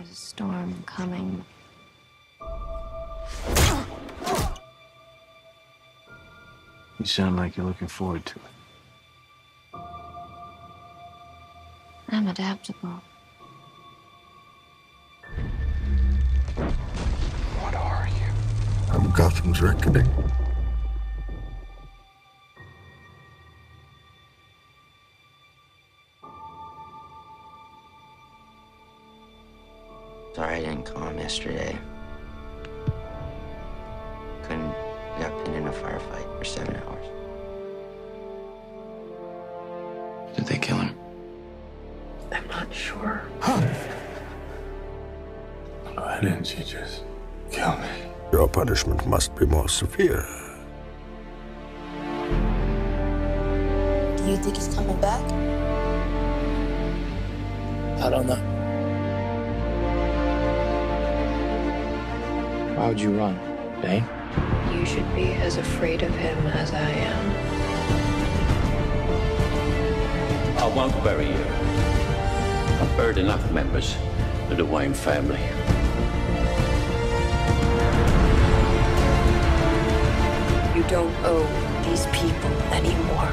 There's a storm coming. You sound like you're looking forward to it. I'm adaptable. What are you? I'm Gotham's reckoning. Sorry I didn't call him yesterday. Couldn't. We got pinned in a firefight for seven hours. Did they kill him? I'm not sure. Huh? Why didn't you just kill me? Your punishment must be more severe. Do you think he's coming back? I don't know. Why would you run, Bane? You should be as afraid of him as I am. I won't bury you. I've buried enough members of the Wayne family. You don't owe these people anymore.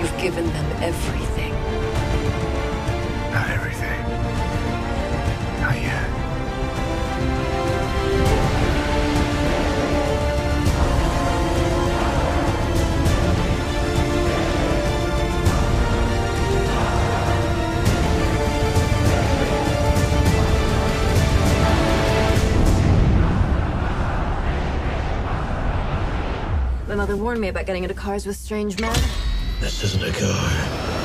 You've given them everything. Not everything. My mother warned me about getting into cars with strange men. This isn't a car.